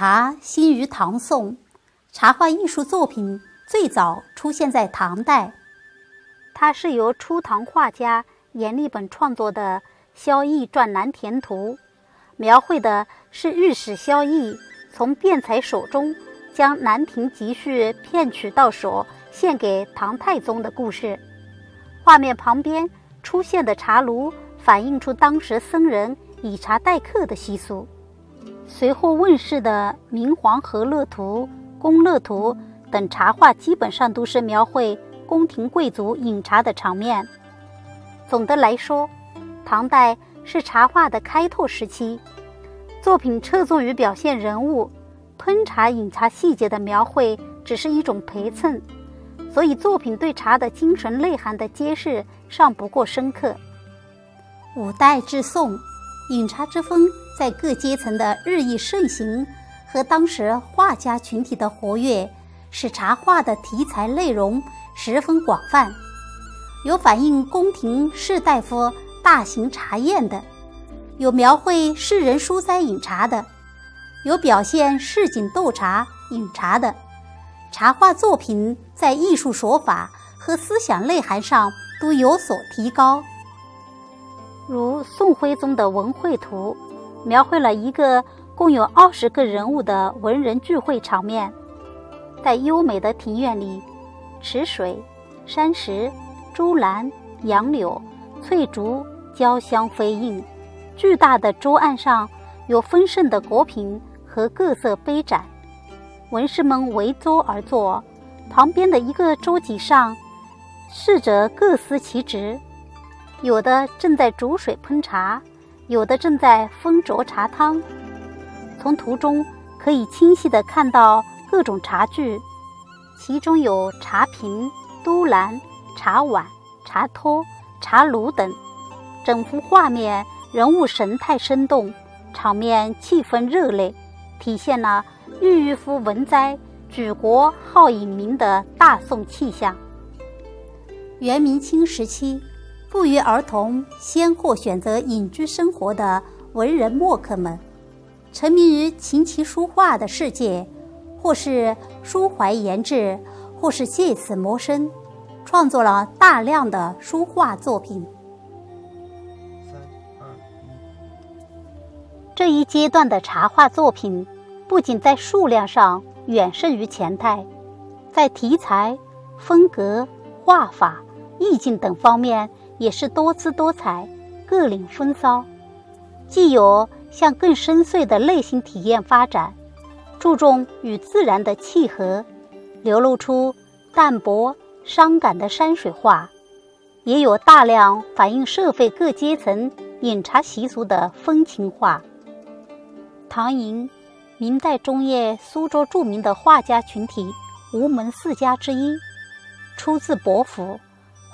茶兴于唐宋，茶画艺术作品最早出现在唐代。它是由初唐画家阎立本创作的《萧绎传南田图》，描绘的是御史萧绎从辩才手中将《兰亭集序》骗取到手，献给唐太宗的故事。画面旁边出现的茶炉，反映出当时僧人以茶待客的习俗。随后问世的《明皇和乐图》《宫乐图》等茶画，基本上都是描绘宫廷贵族饮茶的场面。总的来说，唐代是茶画的开拓时期，作品侧重于表现人物，吞茶饮茶细节的描绘只是一种陪衬，所以作品对茶的精神内涵的揭示尚不够深刻。五代至宋。饮茶之风在各阶层的日益盛行，和当时画家群体的活跃，使茶画的题材内容十分广泛。有反映宫廷士大夫大型茶宴的，有描绘士人书斋饮茶的，有表现市井斗茶饮茶的。茶画作品在艺术手法和思想内涵上都有所提高。如宋徽宗的《文会图》，描绘了一个共有二十个人物的文人聚会场面。在优美的庭院里，池水、山石、朱兰、杨柳、翠竹交相辉映。巨大的桌案上有丰盛的果品和各色杯盏，文士们围桌而坐。旁边的一个桌几上，侍者各司其职。有的正在煮水烹茶，有的正在分酌茶汤。从图中可以清晰地看到各种茶具，其中有茶瓶、都篮、茶碗、茶托、茶炉等。整幅画面人物神态生动，场面气氛热烈，体现了郁郁夫文哉、举国好饮茗的大宋气象。元明清时期。不约而同，先后选择隐居生活的文人墨客们，沉迷于琴棋书画的世界，或是抒怀言志，或是借此谋生，创作了大量的书画作品。这一阶段的茶画作品，不仅在数量上远胜于前代，在题材、风格、画法、意境等方面。也是多姿多彩，各领风骚，既有向更深邃的内心体验发展，注重与自然的契合，流露出淡泊伤感的山水画，也有大量反映社会各阶层饮茶习俗的风情画。唐寅，明代中叶苏州著名的画家群体吴门四家之一，出自伯府。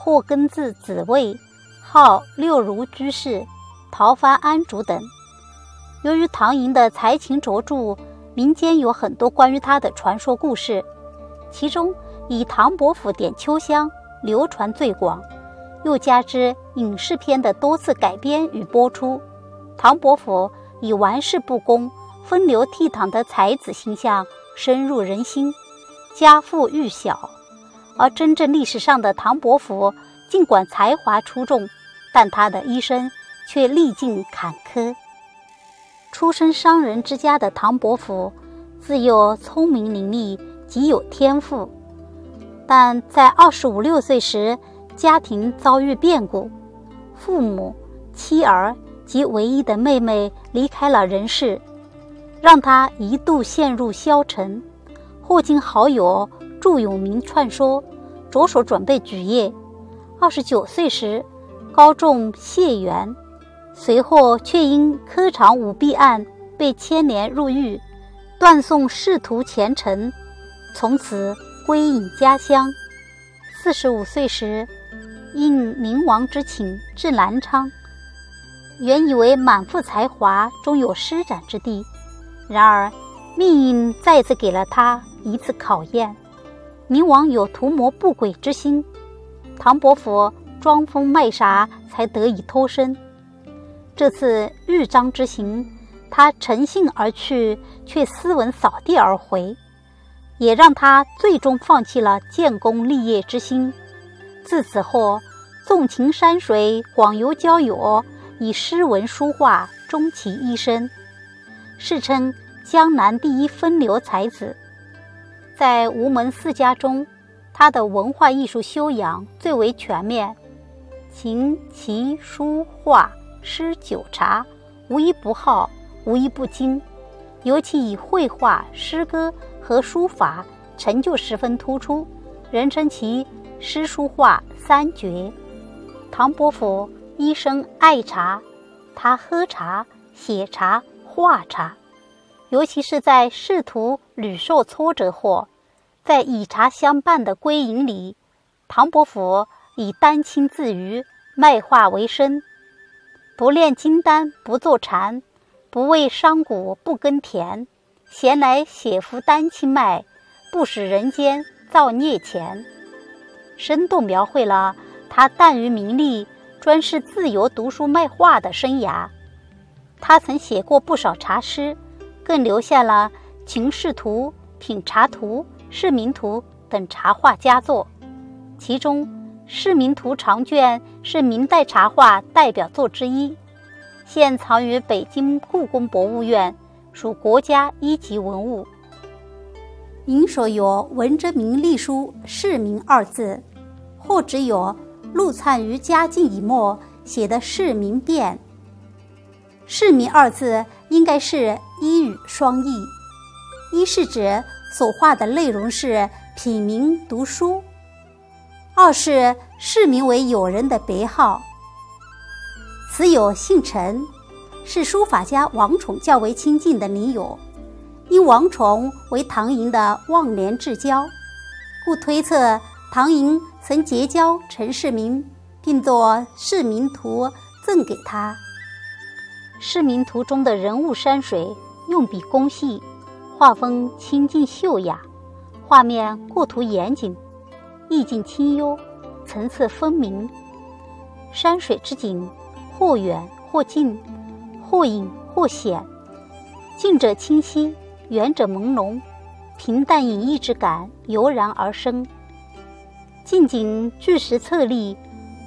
或根字子卫，号六如居士、桃花庵主等。由于唐寅的才情卓著，民间有很多关于他的传说故事，其中以唐伯虎点秋香流传最广，又加之影视片的多次改编与播出，唐伯虎以玩世不恭、风流倜傥的才子形象深入人心，家父愈小。而真正历史上的唐伯虎，尽管才华出众，但他的一生却历尽坎坷。出身商人之家的唐伯虎，自幼聪明伶俐，极有天赋。但在二十五六岁时，家庭遭遇变故，父母、妻儿及唯一的妹妹离开了人世，让他一度陷入消沉。后经好友。祝永明串说，着手准备举业。二十九岁时，高中谢元，随后却因科场舞弊案被牵连入狱，断送仕途前程，从此归隐家乡。四十五岁时，应明王之请至南昌，原以为满腹才华终有施展之地，然而命运再次给了他一次考验。宁王有图谋不轨之心，唐伯虎装疯卖傻才得以脱身。这次豫章之行，他乘兴而去，却斯文扫地而回，也让他最终放弃了建功立业之心。自此后，纵情山水，广游交友，以诗文书画终其一生，世称江南第一风流才子。在吴门四家中，他的文化艺术修养最为全面，琴棋书画诗酒茶，无一不好。无一不精，尤其以绘画、诗歌和书法成就十分突出，人称其诗书画三绝。唐伯虎一生爱茶，他喝茶、写茶、画茶，尤其是在仕途屡受挫折后，在以茶相伴的归隐里，唐伯虎以丹青自娱，卖画为生，不炼金丹不坐禅。不为商贾不耕田，闲来写幅丹青卖，不使人间造孽钱。生动描绘了他淡于名利，专事自由读书卖画的生涯。他曾写过不少茶诗，更留下了《秦氏图》《品茶图》《市民图》等茶画佳作。其中，《市民图》长卷是明代茶画代表作之一。现藏于北京故宫博物院，属国家一级文物。银手有文征明隶书“市民”二字，或只有陆粲于嘉靖以末写的“市民变”。“市民”二字应该是一语双义，一是指所画的内容是品茗读书；二是市民为友人的别号。此友姓陈，是书法家王宠较为亲近的女友。因王宠为唐寅的忘年至交，故推测唐寅曾结交陈世民，并作《市民图》赠给他。《市民图》中的人物山水用笔工细，画风清静秀雅，画面构图严谨，意境清幽，层次分明。山水之景。或远或近，或隐或显，近者清晰，远者朦胧，平淡隐逸之感油然而生。近景巨石侧立，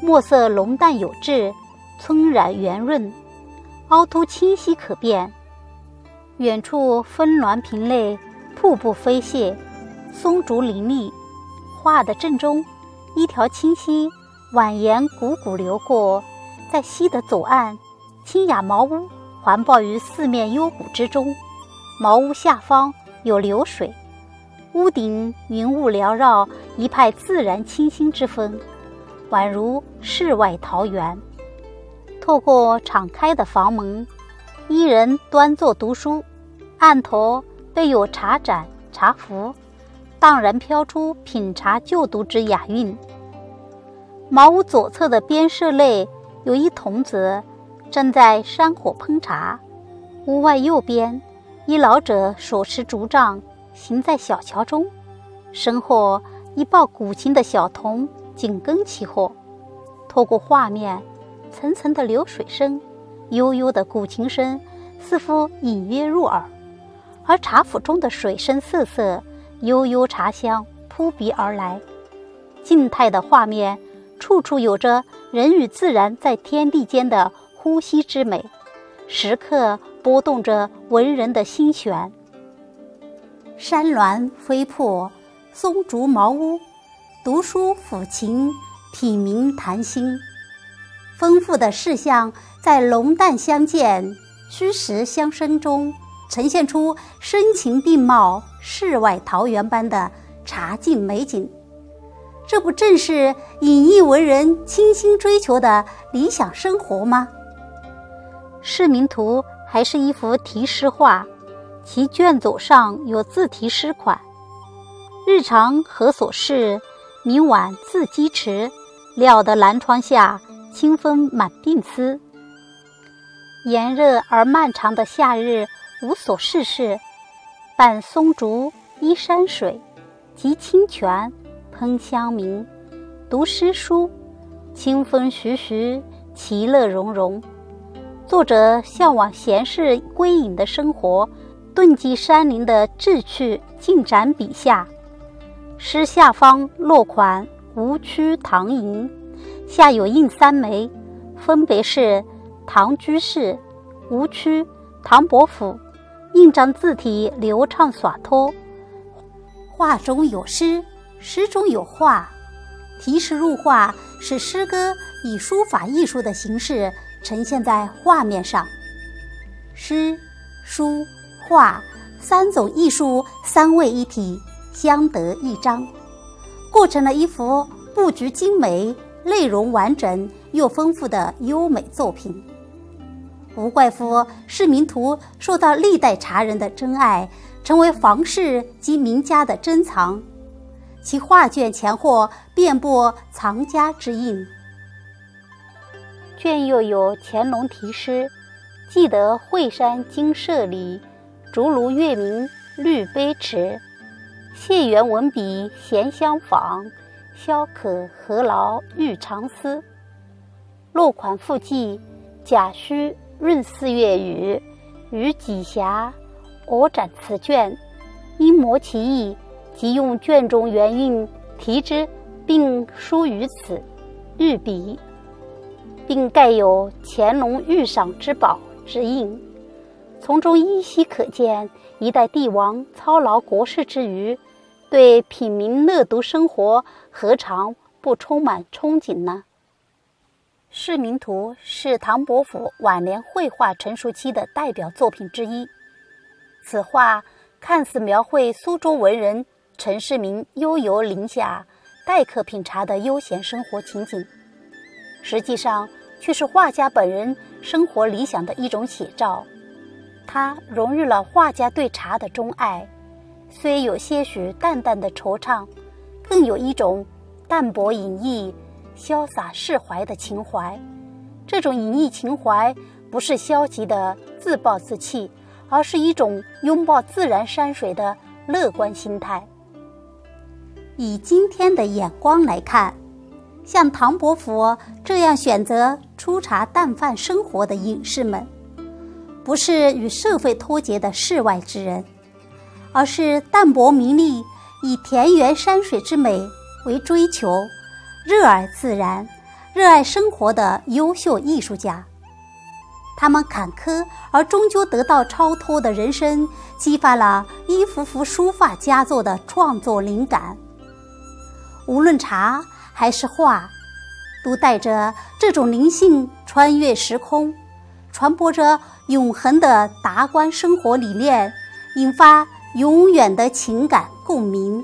墨色浓淡有致，村染圆润，凹凸清晰可辨。远处峰峦平类，瀑布飞泻，松竹林立。画的正中，一条清溪蜿蜒汩汩流过。在溪的左岸，清雅茅屋环抱于四面幽谷之中。茅屋下方有流水，屋顶云雾缭绕，一派自然清新之风，宛如世外桃源。透过敞开的房门，一人端坐读书，案头备有茶盏、茶壶，荡然飘出品茶就读之雅韵。茅屋左侧的边舍内。有一童子正在山火烹茶，屋外右边，一老者手持竹杖行在小桥中，身后一抱古琴的小童紧跟其后。透过画面，层层的流水声，悠悠的古琴声，似乎隐约入耳；而茶釜中的水声瑟瑟，悠悠茶香扑鼻而来。静态的画面，处处有着。人与自然在天地间的呼吸之美，时刻拨动着文人的心弦。山峦飞瀑，松竹茅屋，读书抚琴，品茗谈心，丰富的事项在浓淡相间、虚实相生中，呈现出声情并茂、世外桃源般的茶境美景。这不正是隐逸文人倾心追求的理想生活吗？《市民图》还是一幅题诗画，其卷左上有字题诗款：“日常何所事，明晚自鸡池。料得南窗下，清风满鬓丝。”炎热而漫长的夏日，无所事事，伴松竹，依山水，及清泉。喷香茗，读诗书，清风徐徐，其乐融融。作者向往闲适归隐的生活，遁迹山林的志趣尽展笔下。诗下方落款“吴曲唐寅”，下有印三枚，分别是唐居士、吴曲、唐伯虎。印章字体流畅洒脱，画中有诗，诗中有画，题诗入画，使诗歌以书法艺术的形式呈现在画面上。诗、书、画三种艺术三位一体，相得益彰，构成了一幅布局精美、内容完整又丰富的优美作品。吴怪夫市民图受到历代茶人的珍爱，成为房室及名家的珍藏。其画卷前后遍布藏家之印。卷又有乾隆题诗：“记得惠山金舍里，竹炉月明绿杯池。谢元文笔闲相访，萧可何劳欲长思。”落款附记：“贾诩。”闰四月雨，与几暇，我展此卷，因摹其意，即用卷中原韵题之，并书于此，御笔，并盖有乾隆御赏之宝之印。从中依稀可见，一代帝王操劳国事之余，对品茗乐读生活，何尝不充满憧憬呢？《市民图》是唐伯虎晚年绘画成熟期的代表作品之一。此画看似描绘苏州文人陈世民悠游林下、待客品茶的悠闲生活情景，实际上却是画家本人生活理想的一种写照。它融入了画家对茶的钟爱，虽有些许淡淡的惆怅，更有一种淡泊隐逸。潇洒释怀的情怀，这种隐逸情怀不是消极的自暴自弃，而是一种拥抱自然山水的乐观心态。以今天的眼光来看，像唐伯虎这样选择粗茶淡饭生活的隐士们，不是与社会脱节的世外之人，而是淡泊名利，以田园山水之美为追求。热爱自然、热爱生活的优秀艺术家，他们坎坷而终究得到超脱的人生，激发了一幅幅书法佳作的创作灵感。无论茶还是画，都带着这种灵性穿越时空，传播着永恒的达观生活理念，引发永远的情感共鸣。